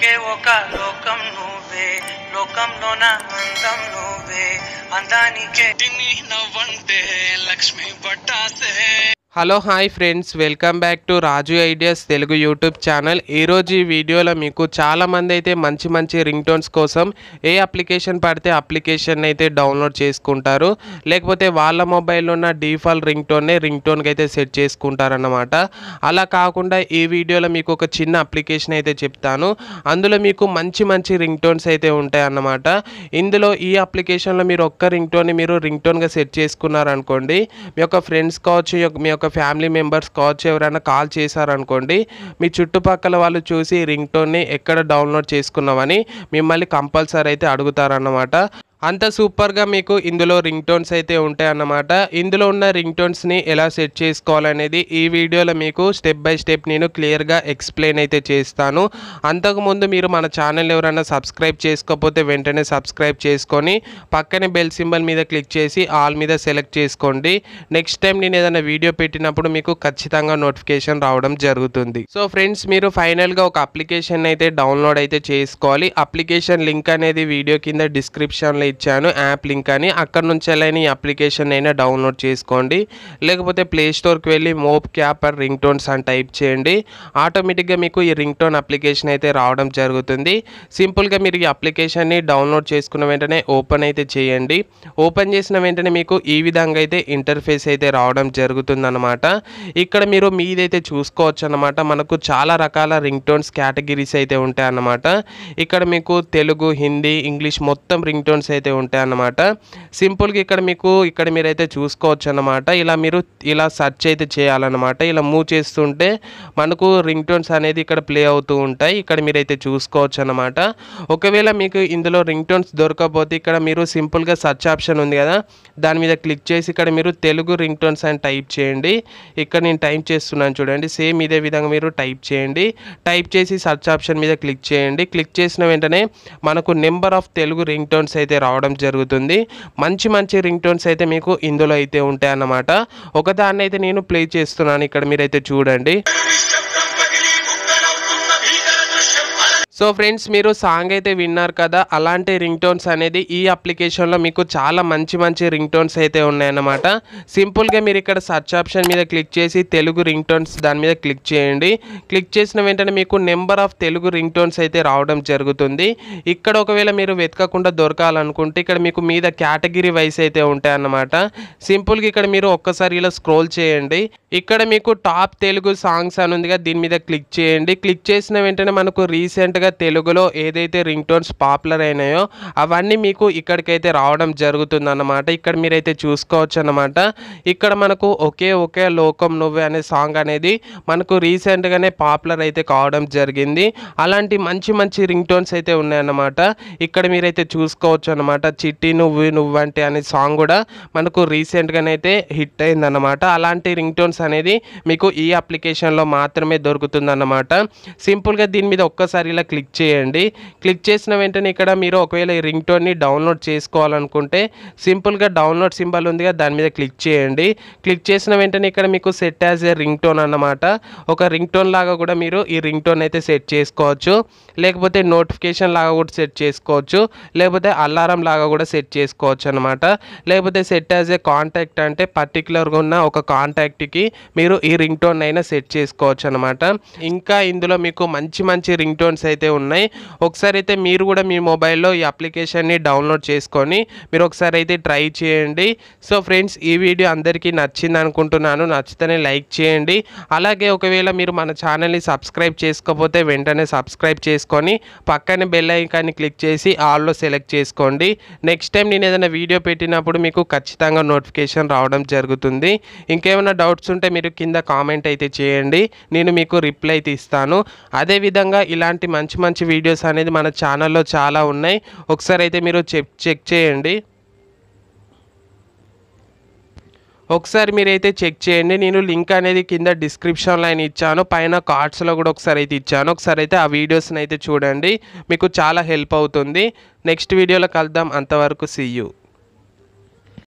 ఒకే ఒక లోకం నువ్వే లోకంలోన అందం నువ్వే అందానికే తిని నవ్వంటే Lakshmi పట్టాసే hello hi friends. Welcome back to Raju ideas Telugu YouTube channel. ఈరోజు ఈ వీడియోలో మీకు చాలామంది అయితే మంచి మంచి రింగ్ టోన్స్ కోసం ఏ అప్లికేషన్ పడితే అప్లికేషన్ అయితే డౌన్లోడ్ చేసుకుంటారు. లేకపోతే వాళ్ళ మొబైల్లో ఉన్న డీఫాల్ట్ రింగ్ టోన్నే రింగ్ టోన్కి అయితే సెట్ చేసుకుంటారన్నమాట. అలా కాకుండా ఈ వీడియోలో మీకు ఒక చిన్న అప్లికేషన్ అయితే చెప్తాను. అందులో మీకు మంచి మంచి రింగ్ టోన్స్ అయితే ఉంటాయి అన్నమాట ఇందులో ఈ అప్లికేషన్లో మీరు ఒక్క రింగ్ టోన్ని మీరు రింగ్ టోన్గా సెట్ చేసుకున్నారనుకోండి మీ యొక్క ఫ్రెండ్స్ కావచ్చు మీ ఒక ఫ్యామిలీ మెంబర్స్ కావచ్చు ఎవరైనా కాల్ చేశారనుకోండి మీ చుట్టుపక్కల వాళ్ళు చూసి రింగ్ టోన్ని ఎక్కడ డౌన్లోడ్ చేసుకున్నామని మిమ్మల్ని కంపల్సరీ అయితే అడుగుతారన్నమాట. అంత సూపర్గా మీకు ఇందులో రింగ్ టోన్స్ అయితే ఉంటాయి అన్నమాట ఇందులో ఉన్న రింగ్ టోన్స్ని ఎలా సెట్ చేసుకోవాలనేది ఈ వీడియోలో మీకు స్టెప్ బై స్టెప్ నేను క్లియర్గా ఎక్స్ప్లెయిన్ అయితే చేస్తాను. అంతకుముందు మీరు మన ఛానల్ ఎవరైనా సబ్స్క్రైబ్ చేసుకోకపోతే వెంటనే సబ్స్క్రైబ్ చేసుకొని పక్కనే బెల్ సింబల్ మీద క్లిక్ చేసి ఆల్ మీద సెలెక్ట్ చేసుకోండి. నెక్స్ట్ టైం నేను ఏదైనా వీడియో పెట్టినప్పుడు మీకు ఖచ్చితంగా నోటిఫికేషన్ రావడం జరుగుతుంది. సో ఫ్రెండ్స్ మీరు ఫైనల్గా ఒక అప్లికేషన్ అయితే డౌన్లోడ్ అయితే చేసుకోవాలి. అప్లికేషన్ లింక్ అనేది వీడియో కింద డిస్క్రిప్షన్లో ఇచ్చాను యాప్ లింక్ అని. అక్కడ నుంచి వెళ్ళని ఈ అప్లికేషన్ అయినా డౌన్లోడ్ చేసుకోండి. లేకపోతే ప్లే స్టోర్కి వెళ్ళి MobCup and ring tones అని టైప్ చేయండి. ఆటోమేటిక్గా మీకు ఈ రింగ్ టోన్ అప్లికేషన్ అయితే రావడం జరుగుతుంది. సింపుల్గా మీరు ఈ అప్లికేషన్ని డౌన్లోడ్ చేసుకున్న వెంటనే ఓపెన్ అయితే చేయండి. ఓపెన్ చేసిన వెంటనే మీకు ఈ విధంగా అయితే ఇంటర్ఫేస్ అయితే రావడం జరుగుతుందన్నమాట. ఇక్కడ మీరు మీదైతే చూసుకోవచ్చు అనమాట మనకు చాలా రకాల రింగ్ టోన్స్ కేటగిరీస్ అయితే ఉంటాయి అన్నమాట ఇక్కడ మీకు తెలుగు హిందీ ఇంగ్లీష్ మొత్తం రింగ్ టోన్స్ అయితే ఉంటాయి అన్నమాట. సింపుల్గా ఇక్కడ మీకు ఇక్కడ మీరైతే చూసుకోవచ్చు అన్నమాట ఇలా మీరు ఇలా సెర్చ్ అయితే చేయాలన్నమాట. ఇలా మూవ్ చేస్తుంటే మనకు రింగ్ టోన్స్ అనేది ఇక్కడ ప్లే అవుతూ ఉంటాయి. ఇక్కడ మీరైతే చూసుకోవచ్చు అన్నమాట ఒకవేళ మీకు ఇందులో రింగ్ టోన్స్ దొరకకపోతే ఇక్కడ మీరు సింపుల్గా సర్చ్ ఆప్షన్ ఉంది కదా. దాని మీద క్లిక్ చేసి ఇక్కడ మీరు తెలుగు రింగ్ టోన్స్ అని టైప్ చేయండి. ఇక్కడ నేను టైప్ చేస్తున్నాను చూడండి. సేమ్ ఇదే విధంగా మీరు టైప్ చేయండి. టైప్ చేసి సర్చ్ ఆప్షన్ మీద క్లిక్ చేయండి. క్లిక్ చేసిన వెంటనే మనకు number of Telugu ring tones అయితే రావడం జరుగుతుంది. మంచి మంచి రింగ్ టోన్స్ అయితే మీకు ఇందులో అయితే ఉంటాయి అన్నమాట ఒకదాన్ని అయితే నేను ప్లే చేస్తున్నాను. ఇక్కడ మీరైతే చూడండి. సో ఫ్రెండ్స్ మీరు సాంగ్ అయితే విన్నారు కదా అలాంటి రింగ్ టోన్స్ అనేది ఈ అప్లికేషన్లో మీకు చాలా మంచి మంచి రింగ్ టోన్స్ అయితే ఉన్నాయన్నమాట. సింపుల్గా మీరు ఇక్కడ సర్చ్ ఆప్షన్ మీద క్లిక్ చేసి తెలుగు రింగ్ టోన్స్ దాని మీద క్లిక్ చేయండి. క్లిక్ చేసిన వెంటనే మీకు number of Telugu ring tones అయితే రావడం జరుగుతుంది. ఇక్కడ ఒకవేళ మీరు వెతకకుండా దొరకాలనుకుంటే ఇక్కడ మీకు మీద కేటగిరీ వైస్ అయితే ఉంటాయన్నమాట. సింపుల్గా ఇక్కడ మీరు ఒక్కసారి ఇలా స్క్రోల్ చేయండి. ఇక్కడ మీకు టాప్ తెలుగు సాంగ్స్ అని ఉందిగా దీని మీద క్లిక్ చేయండి. క్లిక్ చేసిన వెంటనే మనకు రీసెంట్గా తెలుగులో ఏదైతే రింగ్ టోన్స్ పాపులర్ అయినాయో అవన్నీ మీకు ఇక్కడికైతే రావడం జరుగుతుంది అన్నమాట ఇక్కడ మీరైతే చూసుకోవచ్చు అన్నమాట ఇక్కడ మనకు ఒకే ఒకే లోకం నువ్వే అనే సాంగ్ అనేది మనకు రీసెంట్గానే పాపులర్ అయితే కావడం జరిగింది. అలాంటి మంచి మంచి రింగ్ టోన్స్ అయితే ఉన్నాయన్నమాట. ఇక్కడ మీరైతే చూసుకోవచ్చు అనమాట చిట్టి నువ్వు నువ్వంటే అనే సాంగ్ కూడా మనకు రీసెంట్గానైతే హిట్ అయిందన్నమాట. అలాంటి రింగ్ టోన్స్ అనేది మీకు ఈ అప్లికేషన్లో మాత్రమే దొరుకుతుందన్నమాట. సింపుల్గా దీని మీద ఒక్కసారి ఇలా క్లిక్ క్లిక్ చేయండి. క్లిక్ చేసిన వెంటనే ఇక్కడ మీరు ఒకవేళ ఈ రింగ్ టోన్ని డౌన్లోడ్ చేసుకోవాలనుకుంటే సింపుల్గా డౌన్లోడ్ సింబల్ ఉందిగా దాని మీద క్లిక్ చేయండి. క్లిక్ చేసిన వెంటనే ఇక్కడ మీకు set as a ring tone అన్నమాట. ఒక రింగ్ టోన్ లాగా కూడా మీరు ఈ రింగ్ టోన్ అయితే సెట్ చేసుకోవచ్చు. లేకపోతే నోటిఫికేషన్ లాగా కూడా సెట్ చేసుకోవచ్చు. లేకపోతే అలారం లాగా కూడా సెట్ చేసుకోవచ్చు అనమాట లేకపోతే సెట్ యాజ్ ఏ కాంటాక్ట్ అంటే పర్టికులర్గా ఉన్న ఒక కాంటాక్ట్కి మీరు ఈ రింగ్ టోన్ అయినా సెట్ చేసుకోవచ్చు అనమాట ఇంకా ఇందులో మీకు మంచి మంచి రింగ్ టోన్స్ అయితే ఉన్నాయి. ఒకసారి అయితే మీరు కూడా మీ మొబైల్లో ఈ అప్లికేషన్ని డౌన్లోడ్ చేసుకొని మీరు ఒకసారి అయితే ట్రై చేయండి. సో ఫ్రెండ్స్ ఈ వీడియో అందరికీ నచ్చింది అనుకుంటున్నాను. నచ్చితేనే లైక్ చేయండి. అలాగే ఒకవేళ మీరు మన ఛానల్ని సబ్స్క్రైబ్ చేసుకోకపోతే వెంటనే సబ్స్క్రైబ్ చేసుకొని పక్కనే బెల్ ఐకాన్ని క్లిక్ చేసి ఆల్లో సెలెక్ట్ చేసుకోండి. నెక్స్ట్ టైం నేను ఏదైనా వీడియో పెట్టినప్పుడు మీకు ఖచ్చితంగా నోటిఫికేషన్ రావడం జరుగుతుంది. ఇంకేమైనా డౌట్స్ ఉంటే మీరు కింద కామెంట్ అయితే చేయండి. నేను మీకు రిప్లై అయితే ఇస్తాను అదేవిధంగా ఇలాంటి మంచి మంచి మంచి వీడియోస్ అనేది మన ఛానల్లో చాలా ఉన్నాయి. ఒకసారి అయితే మీరు చెక్ చెక్ చేయండి. ఒకసారి మీరైతే చెక్ చేయండి. నేను లింక్ అనేది కింద డిస్క్రిప్షన్లో లైన్ ఇచ్చాను. పైన కార్డ్స్లో కూడా ఒకసారి అయితే ఇచ్చాను. ఒకసారి అయితే ఆ వీడియోస్ని అయితే చూడండి. మీకు చాలా హెల్ప్ అవుతుంది. నెక్స్ట్ వీడియోలో కలుద్దాం. అంతవరకు సీయూ